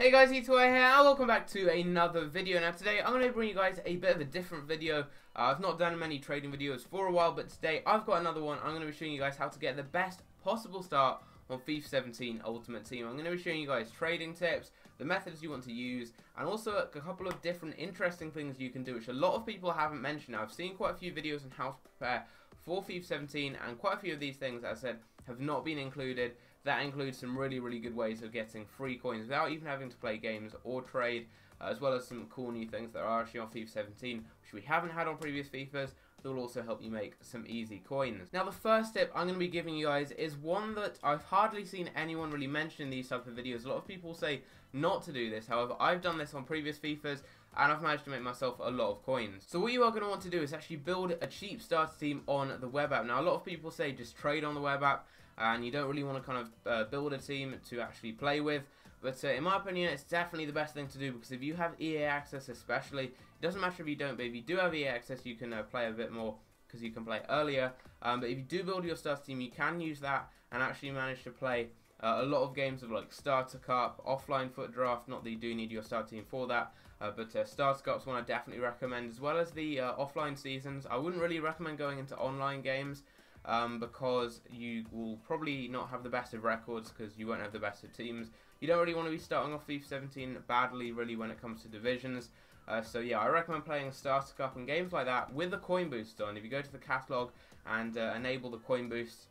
Hey guys, E2A here, and welcome back to another video. Now today, I'm going to bring you guys a bit of a different video. Uh, I've not done many trading videos for a while, but today I've got another one. I'm going to be showing you guys how to get the best possible start on FIFA 17 Ultimate Team. I'm going to be showing you guys trading tips, the methods you want to use, and also a couple of different interesting things you can do, which a lot of people haven't mentioned. Now, I've seen quite a few videos on how to prepare for FIFA 17, and quite a few of these things, as I said, have not been included. That includes some really, really good ways of getting free coins without even having to play games or trade, as well as some cool new things that are actually on FIFA 17, which we haven't had on previous FIFAs, that will also help you make some easy coins. Now, the first tip I'm going to be giving you guys is one that I've hardly seen anyone really mention in these type of videos. A lot of people say not to do this, however, I've done this on previous FIFAs, and I've managed to make myself a lot of coins. So what you are going to want to do is actually build a cheap starter team on the web app. Now, a lot of people say just trade on the web app, and you don't really want to kind of uh, build a team to actually play with. But uh, in my opinion, it's definitely the best thing to do because if you have EA access, especially, it doesn't matter if you don't, but if you do have EA access, you can uh, play a bit more because you can play earlier. Um, but if you do build your starter team, you can use that and actually manage to play uh, a lot of games of like Starter Cup, offline FUT Draft. Not that you do need your starter team for that, uh, but uh, Starter Cup's one I definitely recommend, as well as the uh, offline seasons. I wouldn't really recommend going into online games um, because you will probably not have the best of records because you won't have the best of teams. You don't really want to be starting off FIFA 17 badly, really, when it comes to divisions. Uh, so yeah, I recommend playing a Starter Cup and games like that with the coin boost on. If you go to the catalog and uh, enable the coin boost,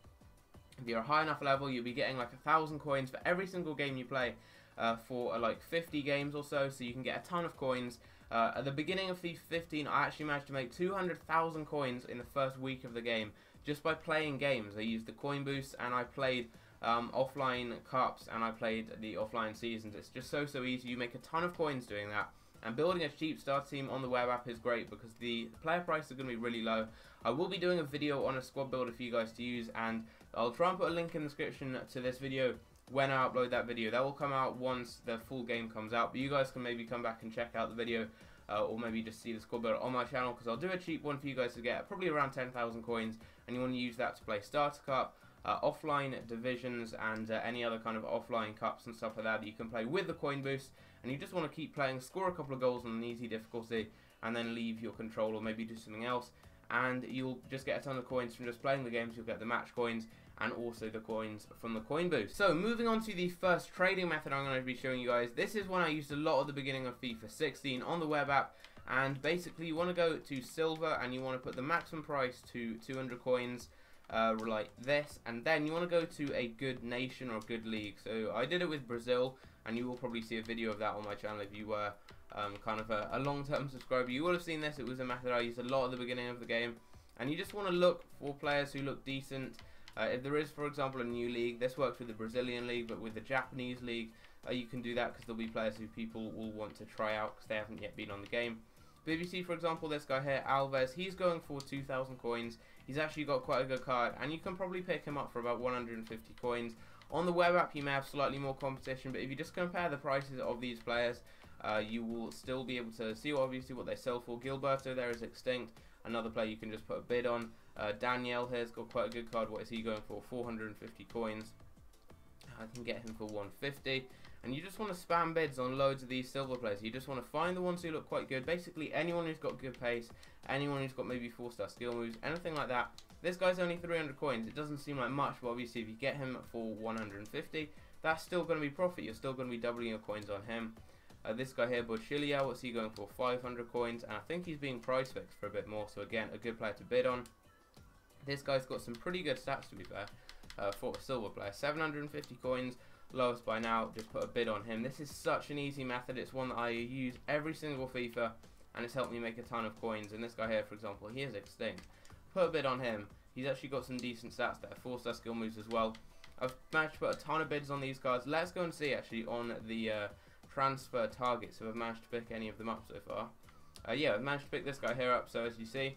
if you're a high enough level, you'll be getting like a thousand coins for every single game you play uh, for uh, like 50 games or so. So you can get a ton of coins. Uh, at the beginning of FIFA 15, I actually managed to make 200,000 coins in the first week of the game just by playing games. I used the coin boost and I played um, offline cups and I played the offline seasons. It's just so, so easy. You make a ton of coins doing that. And building a cheap start team on the web app is great because the player prices are going to be really low. I will be doing a video on a squad builder for you guys to use and I'll try and put a link in the description to this video when I upload that video. That will come out once the full game comes out, but you guys can maybe come back and check out the video uh, or maybe just see the squad builder on my channel because I'll do a cheap one for you guys to get probably around 10,000 coins and you want to use that to play Starter Cup, uh, offline divisions and uh, any other kind of offline cups and stuff like that that you can play with the coin boost and you just want to keep playing, score a couple of goals on an easy difficulty and then leave your control or maybe do something else and you'll just get a ton of coins from just playing the games, you'll get the match coins and also the coins from the coin boost. So moving on to the first trading method I'm going to be showing you guys. This is one I used a lot at the beginning of FIFA 16 on the web app and basically you want to go to silver and you want to put the maximum price to 200 coins uh, like this. And then you want to go to a good nation or good league. So I did it with Brazil and you will probably see a video of that on my channel if you were um, kind of a, a long-term subscriber. You will have seen this. It was a method I used a lot at the beginning of the game. And you just want to look for players who look decent. Uh, if there is, for example, a new league, this works with the Brazilian league, but with the Japanese league, uh, you can do that because there'll be players who people will want to try out because they haven't yet been on the game. But if you see, for example, this guy here, Alves, he's going for 2,000 coins. He's actually got quite a good card, and you can probably pick him up for about 150 coins. On the web app, you may have slightly more competition, but if you just compare the prices of these players, uh, you will still be able to see obviously what they sell for. Gilberto there is extinct, another player you can just put a bid on. Uh, Daniel here's got quite a good card. What is he going for? 450 coins. I can get him for 150. And you just want to spam bids on loads of these silver players. You just want to find the ones who look quite good. Basically, anyone who's got good pace, anyone who's got maybe 4-star skill moves, anything like that. This guy's only 300 coins. It doesn't seem like much, but obviously if you get him for 150, that's still going to be profit. You're still going to be doubling your coins on him. Uh, this guy here, Bochilia, what's he going for? 500 coins. And I think he's being price fixed for a bit more. So again, a good player to bid on. This guy's got some pretty good stats to be fair uh, for a silver player. 750 coins, lowest by now. Just put a bid on him. This is such an easy method. It's one that I use every single FIFA, and it's helped me make a ton of coins. And this guy here, for example, he is extinct. Put a bid on him. He's actually got some decent stats there. Four star skill moves as well. I've managed to put a ton of bids on these cards. Let's go and see actually on the uh, transfer targets if I've managed to pick any of them up so far. Uh, yeah, I've managed to pick this guy here up. So as you see,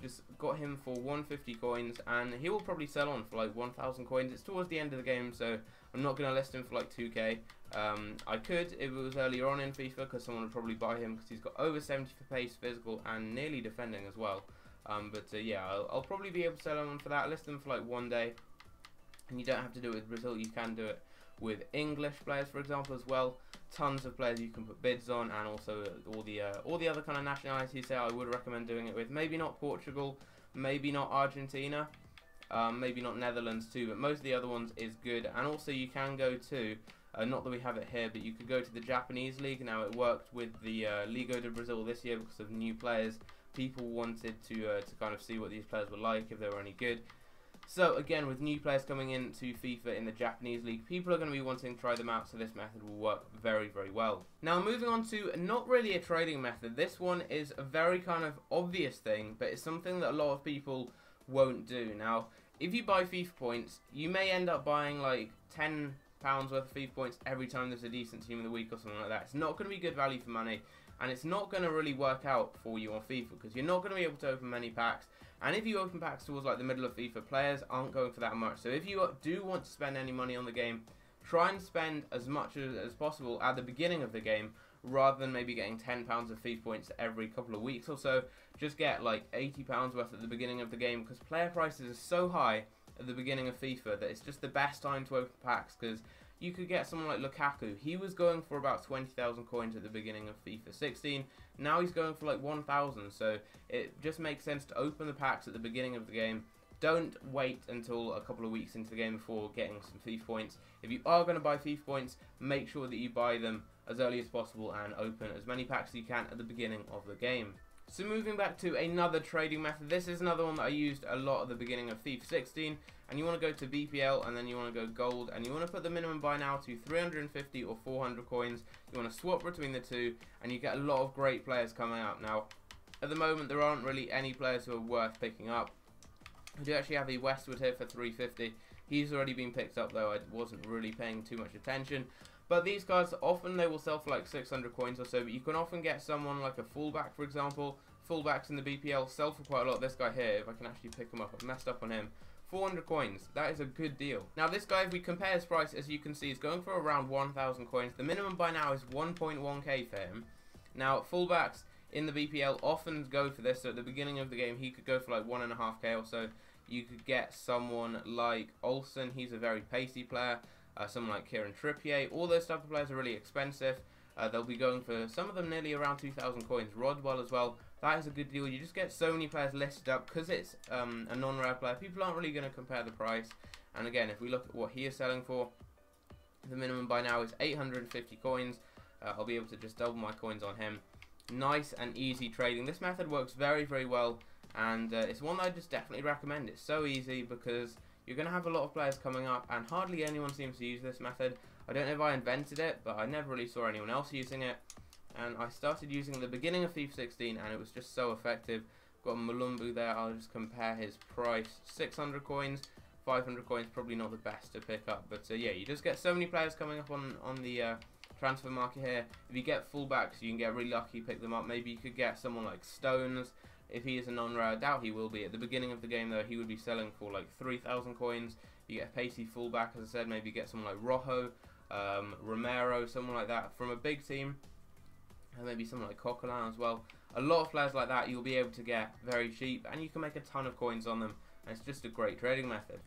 just got him for 150 coins, and he will probably sell on for like 1,000 coins. It's towards the end of the game, so I'm not going to list him for like 2k. Um, I could if it was earlier on in FIFA, because someone would probably buy him because he's got over 70 for pace, physical, and nearly defending as well. Um, but uh, yeah, I'll, I'll, probably be able to sell him for that. List them for like one day, and you don't have to do it with Brazil. You can do it with English players, for example, as well. tons of players you can put bids on, and also all the uh, all the other kind of nationalities. There, I would recommend doing it with. Maybe not Portugal, maybe not Argentina, um, maybe not Netherlands too, but most of the other ones is good. And also you can go to, uh, not that we have it here, but you could go to the Japanese league. Now it worked with the uh, Liga de Brazil this year because of new players. People wanted to uh, to kind of see what these players were like, if they were any good. So again, with new players coming into FIFA in the Japanese league, people are going to be wanting to try them out, so this method will work very, very well. Now moving on to not really a trading method, this one is a very kind of obvious thing, but it's something that a lot of people won't do. Now, if you buy FIFA points, you may end up buying like 10 pounds worth of FIFA points every time there's a decent team of the week or something like that. It's not going to be good value for money, and it's not going to really work out for you on FIFA because you're not going to be able to open many packs. And if you open packs towards like the middle of FIFA, players aren't going for that much. So if you do want to spend any money on the game, try and spend as much as, as possible at the beginning of the game rather than maybe getting £10 of FIFA points every couple of weeks or so. Just get like £80 worth at the beginning of the game because player prices are so high at the beginning of FIFA that it's just the best time to open packs because you could get someone like Lukaku. He was going for about 20,000 coins at the beginning of FIFA 16. Now he's going for like 1,000. So it just makes sense to open the packs at the beginning of the game. Don't wait until a couple of weeks into the game before getting some FIFA points. If you are going to buy FIFA points, make sure that you buy them as early as possible and open as many packs as you can at the beginning of the game. So moving back to another trading method, this is another one that I used a lot at the beginning of FIFA 16, and you want to go to BPL, and then you want to go gold, and you want to put the minimum buy now to 350 or 400 coins, you want to swap between the two, and you get a lot of great players coming out. Now, at the moment, there aren't really any players who are worth picking up. I do actually have a Westwood here for 350. He's already been picked up, though I wasn't really paying too much attention. But these guys, often they will sell for like 600 coins or so, but you can often get someone like a fullback, for example. Fullbacks in the BPL sell for quite a lot. This guy here, if I can actually pick him up, I've messed up on him. 400 coins. That is a good deal. Now this guy, if we compare his price, as you can see, is going for around 1,000 coins. The minimum by now is 1.1k for him. Now fullbacks in the BPL often go for this. So at the beginning of the game, he could go for like 1.5k or so. You could get someone like Olsen. He's a very pacey player uh, someone like Kieran Trippier. All those type of players are really expensive. Uh, they'll be going for some of them nearly around 2,000 coins. Rodwell as well. That is a good deal. You just get so many players listed up because it's um, a non-rare player. People aren't really going to compare the price. And again, if we look at what he is selling for, the minimum by now is 850 coins. Uh, I'll be able to just double my coins on him. Nice and easy trading. This method works very, very well. And uh, it's one I just definitely recommend. It's so easy because you're going to have a lot of players coming up, and hardly anyone seems to use this method. I don't know if I invented it, but I never really saw anyone else using it. And I started using the beginning of FIFA 16, and it was just so effective. Got Mulumbu there, I'll just compare his price. 600 coins, 500 coins, probably not the best to pick up. But uh, yeah, you just get so many players coming up on, on the uh, transfer market here. If you get fullbacks, you can get really lucky, pick them up. Maybe you could get someone like Stones if he is a non-rare, I doubt he will be. At the beginning of the game, though, he would be selling for like 3,000 coins. You get a pacey fullback, as I said, maybe get someone like Rojo, um, Romero, someone like that from a big team. And maybe someone like Coquelin as well. A lot of players like that you'll be able to get very cheap, and you can make a ton of coins on them. And it's just a great trading method.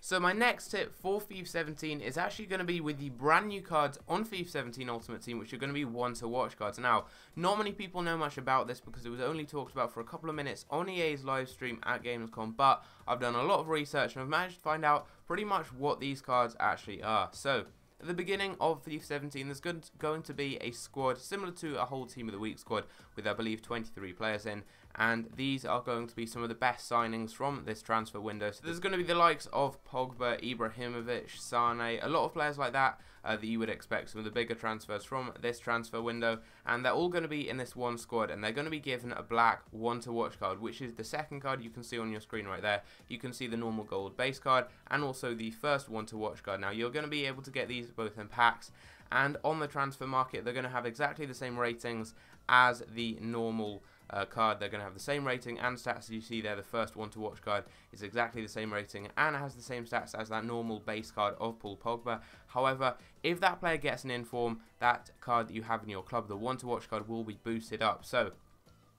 So my next tip for FIFA 17 is actually going to be with the brand new cards on FIFA 17 Ultimate Team, which are going to be one to watch cards. Now, not many people know much about this because it was only talked about for a couple of minutes on EA's live stream at Gamescom, but I've done a lot of research and I've managed to find out pretty much what these cards actually are. So, at the beginning of FIFA 17, there's going to be a squad similar to a whole Team of the Week squad with, I believe, 23 players in. And these are going to be some of the best signings from this transfer window. So there's going to be the likes of Pogba, Ibrahimovic, Sane, a lot of players like that uh, that you would expect some of the bigger transfers from this transfer window. And they're all going to be in this one squad. And they're going to be given a black one to watch card, which is the second card you can see on your screen right there. You can see the normal gold base card and also the first one to watch card. Now you're going to be able to get these both in packs and on the transfer market they're going to have exactly the same ratings as the normal uh, card. They're going to have the same rating and stats as you see there. The first one to watch card is exactly the same rating and has the same stats as that normal base card of Paul Pogba. However, if that player gets an inform, that card that you have in your club, the one to watch card, will be boosted up. So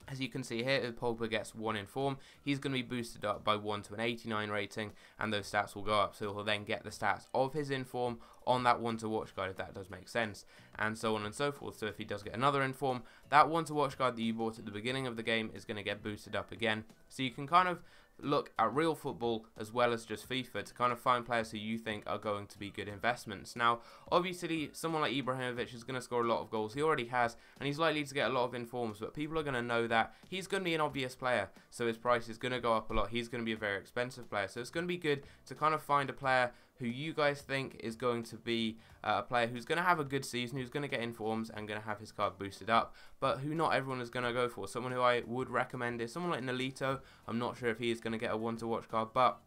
as you can see here, if Pogba gets 1 in form, he's going to be boosted up by 1 to an 89 rating, and those stats will go up. So he'll then get the stats of his inform on that one to watch guide if that does make sense, and so on and so forth. So if he does get another inform, that one to watch guide that you bought at the beginning of the game is going to get boosted up again. So you can kind of look at real football as well as just FIFA to kind of find players who you think are going to be good investments. Now, obviously, someone like Ibrahimovic is going to score a lot of goals. He already has, and he's likely to get a lot of informs, but people are going to know that he's going to be an obvious player, so his price is going to go up a lot. He's going to be a very expensive player, so it's going to be good to kind of find a player who you guys think is going to be uh, a player who's going to have a good season, who's going to get informs and going to have his card boosted up, but who not everyone is going to go for. Someone who I would recommend is someone like Nolito. I'm not sure if he is going to get a one to watch card, but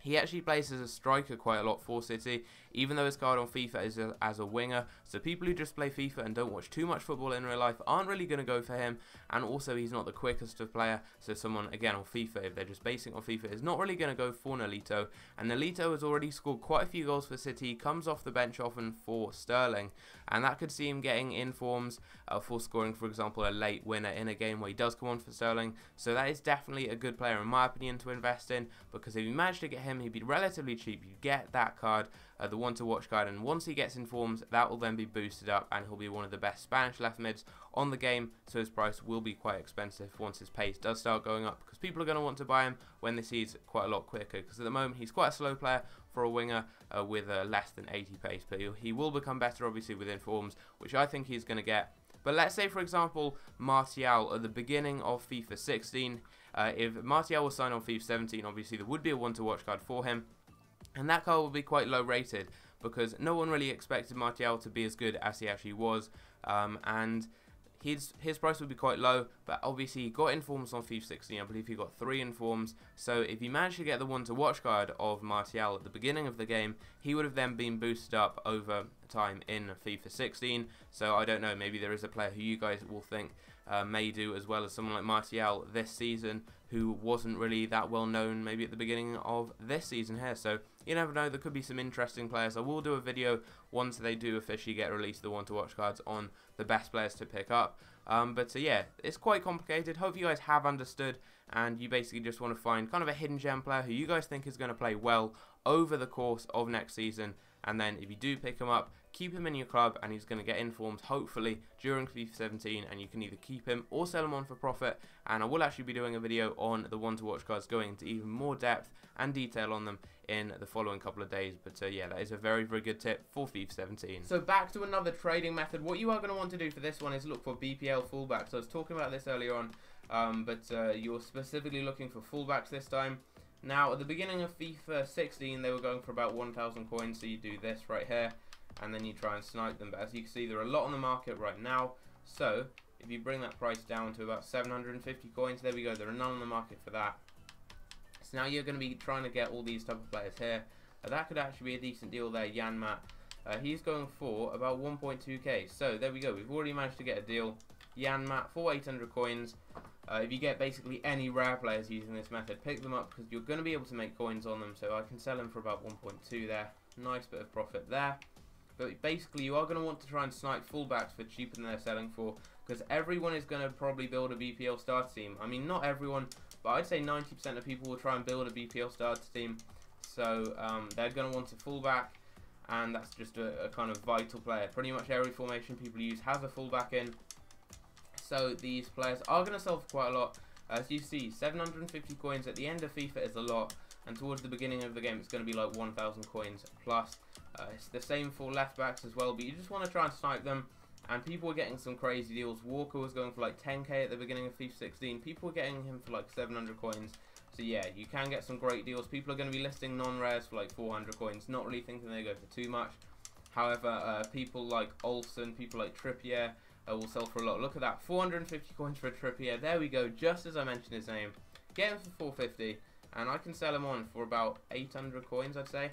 he actually plays as a striker quite a lot for City, even though his card on FIFA is a, as a winger. So people who just play FIFA and don't watch too much football in real life aren't really going to go for him. And also, he's not the quickest of player. So someone, again, on FIFA, if they're just basing on FIFA, is not really going to go for Nolito. And Nolito has already scored quite a few goals for City. Comes off the bench often for Sterling. And that could see him getting in forms uh, for scoring, for example, a late winner in a game where he does come on for Sterling. So that is definitely a good player, in my opinion, to invest in. Because if you manage to get him him, he'd be relatively cheap. You get that card, uh, the one to watch guide. and once he gets in forms, that will then be boosted up, and he'll be one of the best Spanish left mids on the game. So his price will be quite expensive once his pace does start going up, because people are going to want to buy him when see he's quite a lot quicker. Because at the moment he's quite a slow player for a winger uh, with uh, less than 80 pace, but he will become better obviously with informs, which I think he's going to get. But let's say, for example, Martial at the beginning of FIFA 16, uh, if Martial was signed on FIFA 17, obviously there would be a one to watch card for him. And that card will be quite low rated because no one really expected Martial to be as good as he actually was. Um, and his his price would be quite low, but obviously he got informs on FIFA 16. I believe he got three informs. So if you managed to get the one to watch card of Martial at the beginning of the game, he would have then been boosted up over time in FIFA 16. So I don't know, maybe there is a player who you guys will think uh, may do as well as someone like Martial this season who wasn't really that well known maybe at the beginning of this season here. So you never know, there could be some interesting players. I will do a video once they do officially get released, the one to watch cards on the best players to pick up. Um, but uh, yeah, it's quite complicated. Hope you guys have understood and you basically just want to find kind of a hidden gem player who you guys think is going to play well over the course of next season. And then if you do pick him up, keep him in your club and he's going to get informed hopefully during FIFA 17 and you can either keep him or sell him on for profit. And I will actually be doing a video on the one to watch cards going into even more depth and detail on them in the following couple of days. But uh, yeah that is a very very good tip for FIFA 17. So back to another trading method. What you are going to want to do for this one is look for BPL fullbacks. I was talking about this earlier on um, but uh, you're specifically looking for fullbacks this time. Now at the beginning of FIFA 16 they were going for about 1000 coins so you do this right here and then you try and snipe them. But as you can see, there are a lot on the market right now. So if you bring that price down to about 750 coins, there we go. There are none on the market for that. So now you're going to be trying to get all these type of players here. Uh, that could actually be a decent deal there, Janmaat. Uh, he's going for about 1.2k. So there we go. We've already managed to get a deal. Janmaat for 800 coins. Uh, if you get basically any rare players using this method, pick them up because you're going to be able to make coins on them. So I can sell them for about 1.2 there. Nice bit of profit there. But basically, you are going to want to try and snipe fullbacks for cheaper than they're selling for, because everyone is going to probably build a BPL starter team. I mean, not everyone, but I'd say 90% of people will try and build a BPL starter team. So um, they're going to want a fullback, and that's just a, a kind of vital player. Pretty much every formation people use has a fullback in. So these players are going to sell for quite a lot. As you see, 750 coins at the end of FIFA is a lot, and towards the beginning of the game it's going to be like 1,000 coins plus. Uh, it's the same for left backs as well, but you just want to try and snipe them. And people were getting some crazy deals. Walker was going for like 10k at the beginning of FIFA 16. People were getting him for like 700 coins. So yeah, you can get some great deals. People are going to be listing non-rares for like 400 coins, not really thinking they go for too much. However, uh, people like Olsen, people like Trippier uh, will sell for a lot. Look at that, 450 coins for Trippier. There we go, just as I mentioned his name. Get him for 450, and I can sell him on for about 800 coins, I'd say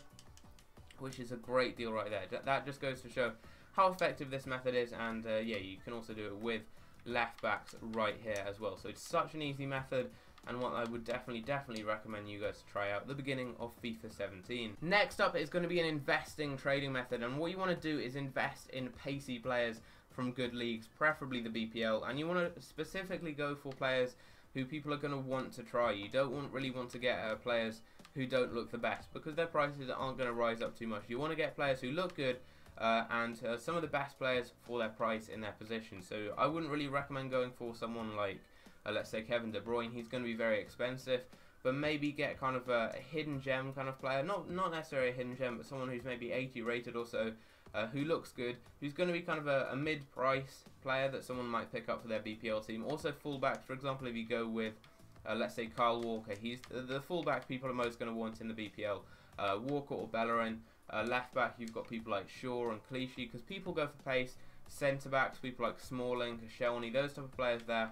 which is a great deal right there. That just goes to show how effective this method is, and uh, yeah, you can also do it with left backs right here as well. So it's such an easy method and what I would definitely, definitely recommend you guys to try out the beginning of FIFA 17. Next up is going to be an investing trading method, and what you want to do is invest in pacey players from good leagues, preferably the BPL, and you want to specifically go for players who people are going to want to try. You don't want really want to get uh, players who don't look the best because their prices aren't going to rise up too much. You want to get players who look good uh, and uh, some of the best players for their price in their position. So I wouldn't really recommend going for someone like, uh, let's say, Kevin De Bruyne. He's going to be very expensive. But maybe get kind of a, a, hidden gem kind of player. Not not necessarily a hidden gem, but someone who's maybe 80 rated or so, uh, who looks good, who's going to be kind of a, a mid-price player that someone might pick up for their BPL team. Also fullbacks, for example, if you go with, uh, let's say, Kyle Walker, he's the, the fullback people are most going to want in the BPL. Uh, Walker or Bellerin. Uh, left back, you've got people like Shaw and Clichy, because people go for pace. Centre backs, people like Smalling, Koscielny, those type of players there.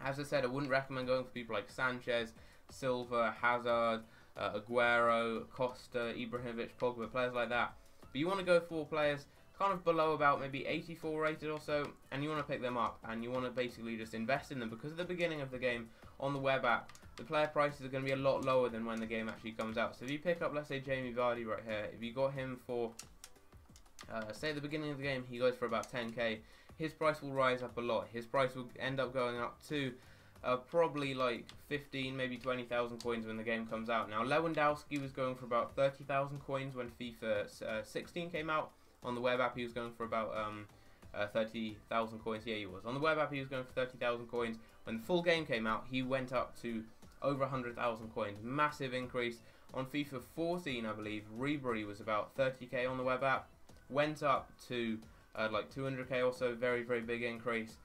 As I said, I wouldn't recommend going for people like Sanchez, Silva, Hazard, uh, Aguero, Costa, Ibrahimovic, Pogba, players like that. But you want to go for players kind of below about maybe 84 rated or so, and you want to pick them up, and you want to basically just invest in them because at the beginning of the game on the web app, the player prices are going to be a lot lower than when the game actually comes out. So if you pick up, let's say, Jamie Vardy right here, if you got him for, uh, say at the beginning of the game, he goes for about 10k, his price will rise up a lot. His price will end up going up to uh, probably like 15, maybe 20,000 coins when the game comes out. Now, Lewandowski was going for about 30,000 coins when FIFA uh, 16 came out. On the web app, he was going for about um, uh, 30,000 coins. Yeah, he was. On the web app, he was going for 30,000 coins. When the full game came out, he went up to over 100,000 coins. Massive increase. On FIFA 14, I believe, Ribery was about 30k on the web app. Went up to uh, like 200k or so. Very, very big increase.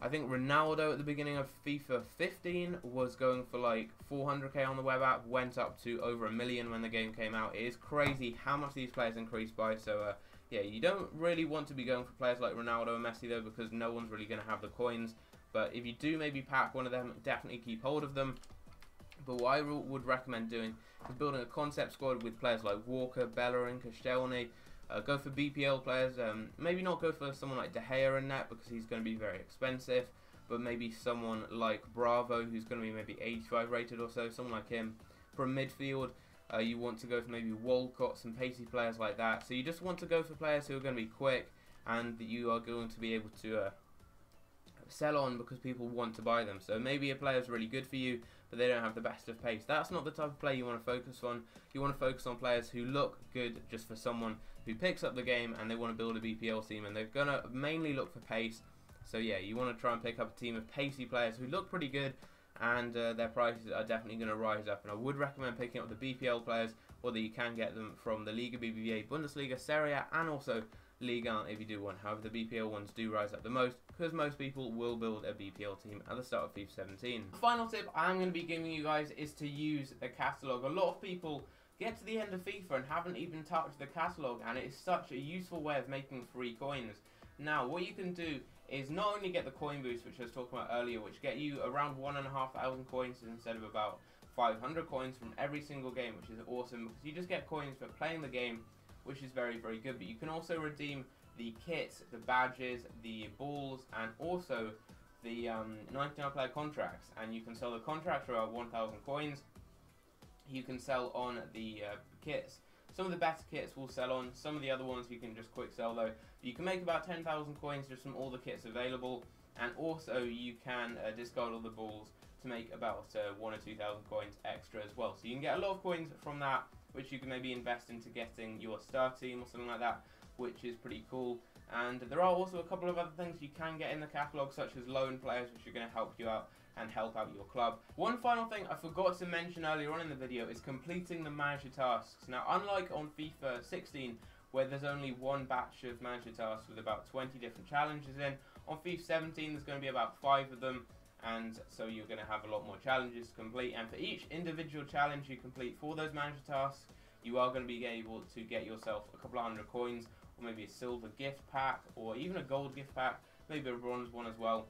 I think Ronaldo at the beginning of FIFA 15 was going for like 400k on the web app, went up to over a million when the game came out. It is crazy how much these players increased by. So uh, yeah, you don't really want to be going for players like Ronaldo and Messi though because no one's really going to have the coins. But if you do maybe pack one of them, definitely keep hold of them. But what I would recommend doing is building a concept squad with players like Walker, Bellerin, Koscielny, uh, go for BPL players. Um, maybe not go for someone like De Gea in that because he's going to be very expensive. But maybe someone like Bravo, who's going to be maybe 85 rated or so, someone like him. For midfield, uh, you want to go for maybe Walcott, some pacey players like that. So you just want to go for players who are going to be quick and that you are going to be able to uh, sell on because people want to buy them. So maybe a player is really good for you, but they don't have the best of pace. That's not the type of player you want to focus on. You want to focus on players who look good just for someone who picks up the game and they want to build a BPL team and they're going to mainly look for pace. So yeah, you want to try and pick up a team of pacey players who look pretty good and uh, their prices are definitely going to rise up. And I would recommend picking up the BPL players, whether you can get them from the Liga BBVA, Bundesliga, Serie A, and also Liga if you do want. However, the BPL ones do rise up the most because most people will build a BPL team at the start of FIFA 17. The final tip I'm going to be giving you guys is to use the catalogue. A lot of people get to the end of FIFA and haven't even touched the catalogue and it is such a useful way of making free coins. Now, what you can do is not only get the coin boost, which I was talking about earlier, which get you around 1,500 coins instead of about 500 coins from every single game, which is awesome because you just get coins for playing the game which is very, very good. But you can also redeem the kits, the badges, the balls, and also the um, 99 player contracts. And you can sell the contracts for about 1,000 coins. You can sell on the uh, kits. Some of the better kits will sell on, some of the other ones you can just quick sell though. You can make about 10,000 coins just from all the kits available, and also you can uh, discard all the balls to make about uh, 1 or 2,000 coins extra as well. So you can get a lot of coins from that, which you can maybe invest into getting your star team or something like that, which is pretty cool. And there are also a couple of other things you can get in the catalogue, such as loan players, which are going to help you out and help out your club. One final thing I forgot to mention earlier on in the video is completing the manager tasks. Now, unlike on FIFA 16, where there's only one batch of manager tasks with about 20 different challenges in, on FIFA 17 there's going to be about 5 of them, and so you're going to have a lot more challenges to complete and for each individual challenge you complete for those manager tasks you are going to be able to get yourself a couple of hundred coins or maybe a silver gift pack or even a gold gift pack maybe a bronze one as well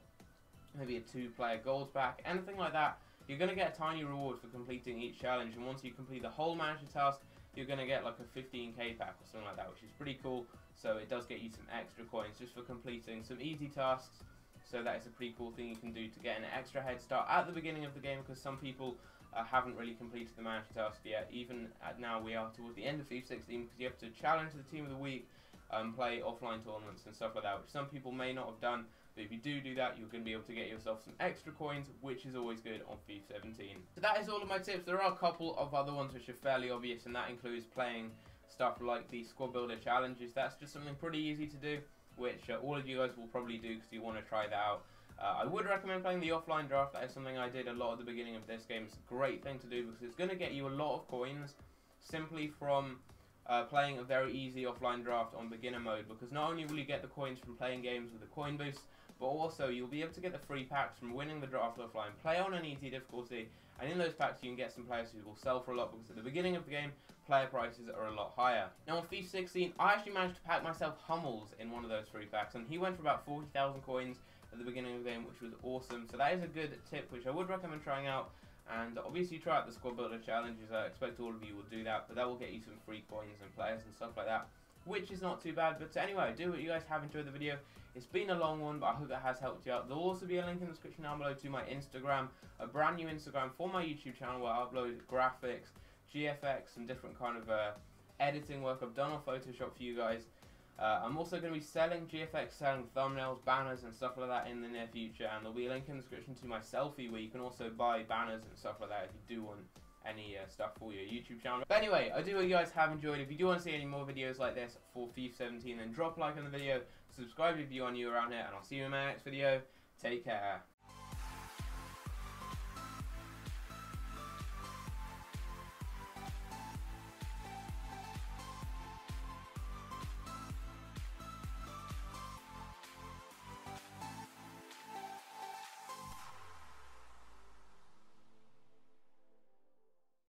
maybe a two player gold pack anything like that you're going to get a tiny reward for completing each challenge and once you complete the whole manager task you're going to get like a 15k pack or something like that which is pretty cool so it does get you some extra coins just for completing some easy tasks so that is a pretty cool thing you can do to get an extra head start at the beginning of the game because some people uh, haven't really completed the manager task yet. Even at now we are towards the end of FIFA 16 because you have to challenge the team of the week, um, play offline tournaments and stuff like that, which some people may not have done. But if you do do that, you're going to be able to get yourself some extra coins, which is always good on FIFA 17. So that is all of my tips. There are a couple of other ones which are fairly obvious, and that includes playing stuff like the squad builder challenges. That's just something pretty easy to do, which uh, all of you guys will probably do because you want to try that out. Uh, I would recommend playing the offline draft. That is something I did a lot at the beginning of this game. It's a great thing to do because it's going to get you a lot of coins simply from uh, playing a very easy offline draft on beginner mode because not only will you get the coins from playing games with the coin boost, but also you'll be able to get the free packs from winning the draft offline. Play on an easy difficulty, and in those packs you can get some players who will sell for a lot because at the beginning of the game, player prices are a lot higher. Now on FIFA 16, I actually managed to pack myself Hummels in one of those free packs, and he went for about 40,000 coins at the beginning of the game, which was awesome. So that is a good tip, which I would recommend trying out. And obviously try out the squad builder challenges. I expect all of you will do that, but that will get you some free coins and players and stuff like that, which is not too bad. But anyway, I do hope you guys have enjoyed the video. It's been a long one, but I hope it has helped you out. There'll also be a link in the description down below to my Instagram, a brand new Instagram for my YouTube channel where I upload graphics, GFX, and different kind of uh, editing work I've done on Photoshop for you guys. Uh, I'm also going to be selling GFX, selling thumbnails, banners, and stuff like that in the near future. And there'll be a link in the description to my Sellfy where you can also buy banners and stuff like that if you do want any uh, stuff for your YouTube channel. But anyway, I do hope you guys have enjoyed. If you do want to see any more videos like this for FIFA 17, then drop a like on the video, subscribe if you are new around here, and I'll see you in my next video. Take care.